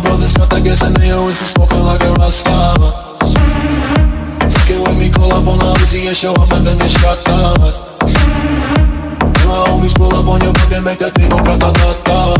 brothers got that gas and they always been smoking like a rasta. Fuck it with me, call up on the Uzi and show up and then get shot down. And my homies pull up on your block and make that thing go grata-ta-ta.